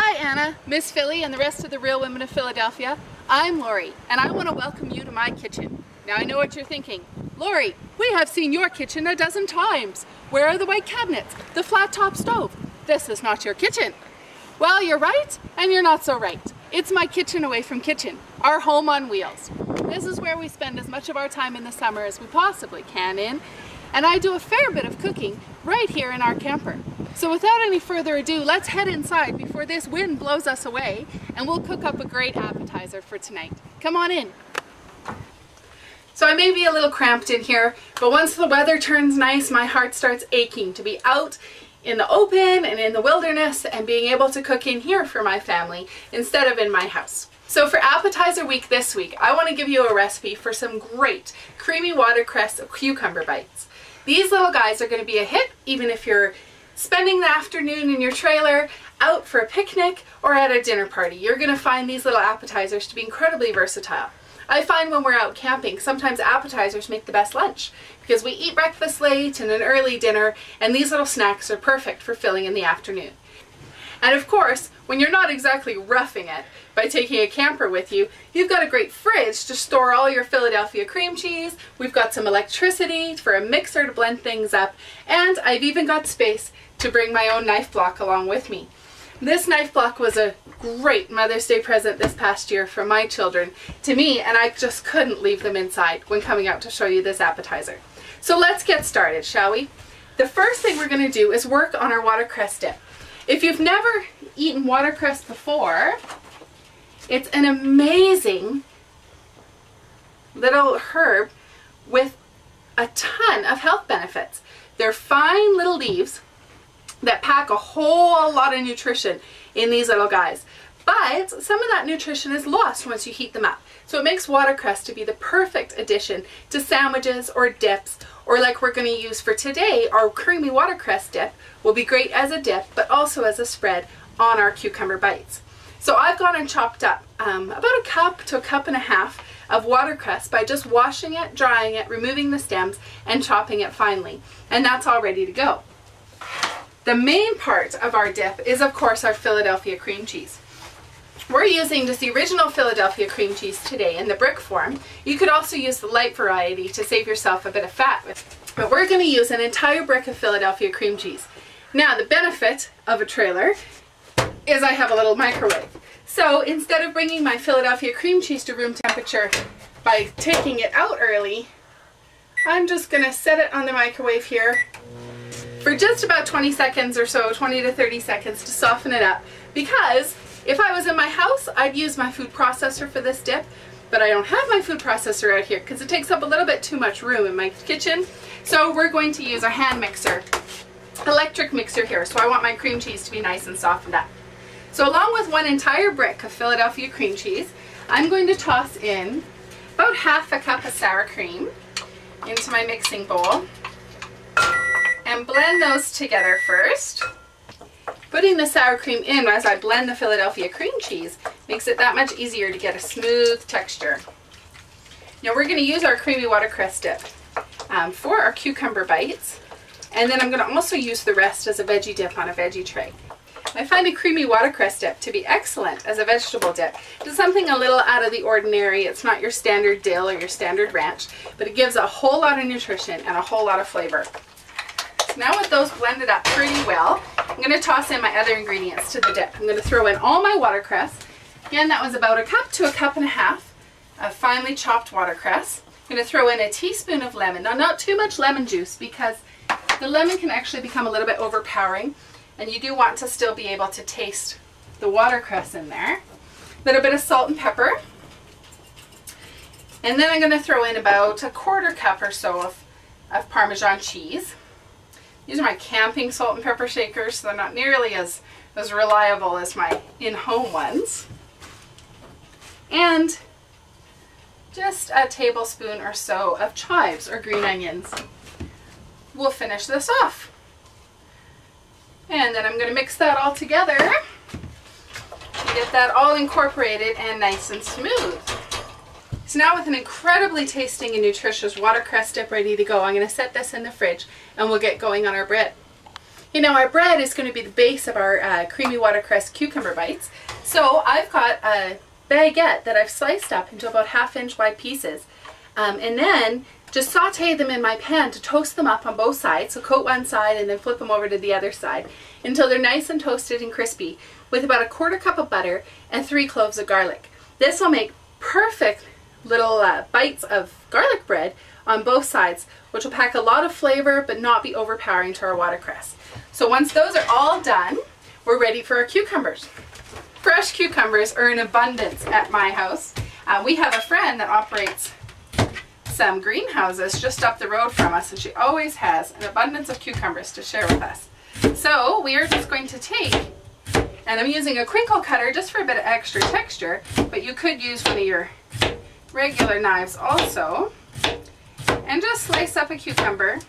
Hi Anna, Miss Philly and the rest of the real women of Philadelphia. I'm Laurie and I want to welcome you to my kitchen. Now I know what you're thinking. Laurie, we have seen your kitchen a dozen times. Where are the white cabinets? The flat top stove? This is not your kitchen. Well, you're right and you're not so right. It's my kitchen away from kitchen, our home on wheels. This is where we spend as much of our time in the summer as we possibly can in, and I do a fair bit of cooking right here in our camper. So without any further ado, let's head inside before this wind blows us away and we'll cook up a great appetizer for tonight. Come on in. So I may be a little cramped in here, but once the weather turns nice, my heart starts aching to be out in the open and in the wilderness and being able to cook in here for my family instead of in my house. So for appetizer week this week, I want to give you a recipe for some great creamy watercress cucumber bites. These little guys are going to be a hit even if you're spending the afternoon in your trailer, out for a picnic, or at a dinner party. You're going to find these little appetizers to be incredibly versatile. I find when we're out camping, sometimes appetizers make the best lunch because we eat breakfast late and an early dinner, and these little snacks are perfect for filling in the afternoon. And of course, when you're not exactly roughing it by taking a camper with you, you've got a great fridge to store all your Philadelphia cream cheese, we've got some electricity for a mixer to blend things up, and I've even got space to bring my own knife block along with me. This knife block was a great Mother's Day present this past year for my children to me and I just couldn't leave them inside when coming out to show you this appetizer. So let's get started, shall we? The first thing we're going to do is work on our watercress dip. If you've never eaten watercress before, it's an amazing little herb with a ton of health benefits. They're fine little leaves that pack a whole lot of nutrition in these little guys. But some of that nutrition is lost once you heat them up. So it makes watercress to be the perfect addition to sandwiches or dips or like we're going to use for today, our creamy watercress dip will be great as a dip but also as a spread on our cucumber bites. So I've gone and chopped up um, about a cup to a cup and a half of watercress by just washing it, drying it, removing the stems, and chopping it finely. And that's all ready to go. The main part of our dip is of course our Philadelphia cream cheese. We're using just the original Philadelphia cream cheese today in the brick form. You could also use the light variety to save yourself a bit of fat. But we're going to use an entire brick of Philadelphia cream cheese. Now the benefit of a trailer is I have a little microwave. So instead of bringing my Philadelphia cream cheese to room temperature by taking it out early, I'm just going to set it on the microwave here for just about 20 seconds or so, 20 to 30 seconds to soften it up. Because if I was in my house, I'd use my food processor for this dip, but I don't have my food processor out here because it takes up a little bit too much room in my kitchen. So we're going to use a hand mixer, electric mixer here. So I want my cream cheese to be nice and softened up. So along with one entire brick of Philadelphia cream cheese, I'm going to toss in about half a cup of sour cream into my mixing bowl and blend those together first. Putting the sour cream in as I blend the Philadelphia cream cheese makes it that much easier to get a smooth texture. Now we're going to use our creamy watercress dip um, for our cucumber bites and then I'm going to also use the rest as a veggie dip on a veggie tray. I find a creamy watercress dip to be excellent as a vegetable dip. It's something a little out of the ordinary. It's not your standard dill or your standard ranch, but it gives a whole lot of nutrition and a whole lot of flavor now with those blended up pretty well, I'm going to toss in my other ingredients to the dip. I'm going to throw in all my watercress. Again, that was about a cup to a cup and a half of finely chopped watercress. I'm going to throw in a teaspoon of lemon. Now, not too much lemon juice because the lemon can actually become a little bit overpowering and you do want to still be able to taste the watercress in there. A little bit of salt and pepper. And then I'm going to throw in about a quarter cup or so of, of Parmesan cheese. These are my camping salt and pepper shakers, so they're not nearly as, as reliable as my in-home ones. And just a tablespoon or so of chives or green onions. We'll finish this off. And then I'm going to mix that all together to get that all incorporated and nice and smooth. So now with an incredibly tasting and nutritious watercress dip ready to go, I'm going to set this in the fridge and we'll get going on our bread. You know, our bread is going to be the base of our uh, creamy watercress cucumber bites. So I've got a baguette that I've sliced up into about half inch wide pieces. Um, and then just saute them in my pan to toast them up on both sides. So coat one side and then flip them over to the other side until they're nice and toasted and crispy with about a quarter cup of butter and three cloves of garlic. This will make perfect little uh, bites of garlic bread on both sides, which will pack a lot of flavor but not be overpowering to our watercress. So once those are all done, we're ready for our cucumbers. Fresh cucumbers are in abundance at my house. Uh, we have a friend that operates some greenhouses just up the road from us and she always has an abundance of cucumbers to share with us. So we are just going to take, and I'm using a crinkle cutter just for a bit of extra texture, but you could use one of your regular knives also, and just slice up a cucumber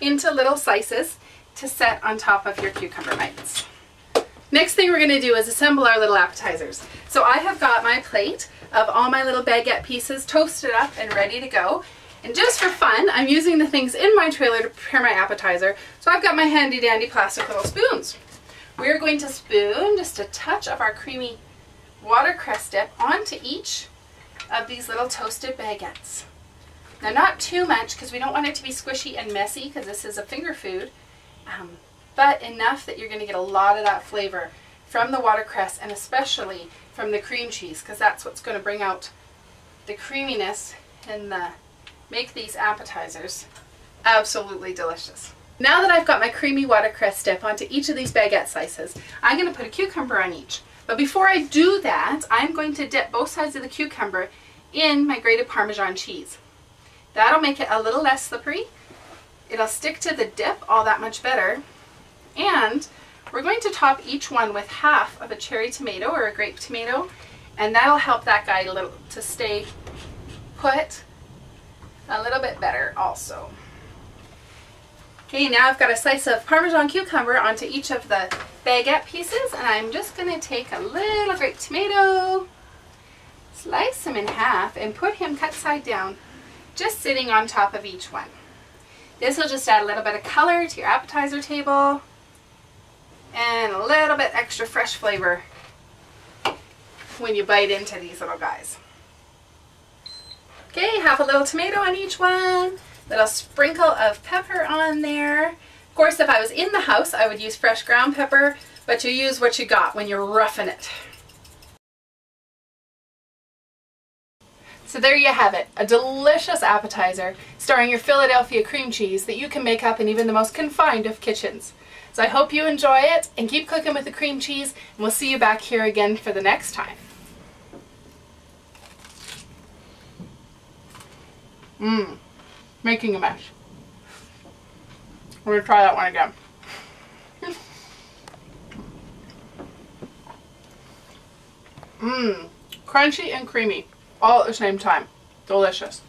into little slices to set on top of your cucumber bites. Next thing we're going to do is assemble our little appetizers. So I have got my plate of all my little baguette pieces toasted up and ready to go. And just for fun, I'm using the things in my trailer to prepare my appetizer. So I've got my handy dandy plastic little spoons. We're going to spoon just a touch of our creamy watercress dip onto each of these little toasted baguettes. Now not too much because we don't want it to be squishy and messy because this is a finger food, um, but enough that you're going to get a lot of that flavor from the watercress and especially from the cream cheese because that's what's going to bring out the creaminess and the, make these appetizers absolutely delicious. Now that I've got my creamy watercress dip onto each of these baguette slices, I'm going to put a cucumber on each. But before I do that, I'm going to dip both sides of the cucumber in my grated Parmesan cheese. That'll make it a little less slippery. It'll stick to the dip all that much better. And we're going to top each one with half of a cherry tomato or a grape tomato. And that'll help that guy a little to stay put a little bit better also. Okay, now I've got a slice of Parmesan cucumber onto each of the baguette pieces and I'm just going to take a little grape tomato, slice him in half and put him cut side down, just sitting on top of each one. This will just add a little bit of color to your appetizer table and a little bit extra fresh flavor when you bite into these little guys. Okay, half a little tomato on each one little sprinkle of pepper on there. Of course, if I was in the house, I would use fresh ground pepper, but you use what you got when you're roughing it. So there you have it, a delicious appetizer starring your Philadelphia cream cheese that you can make up in even the most confined of kitchens. So I hope you enjoy it and keep cooking with the cream cheese and we'll see you back here again for the next time. Mmm making a mess. We're gonna try that one again. Mmm, crunchy and creamy all at the same time. Delicious.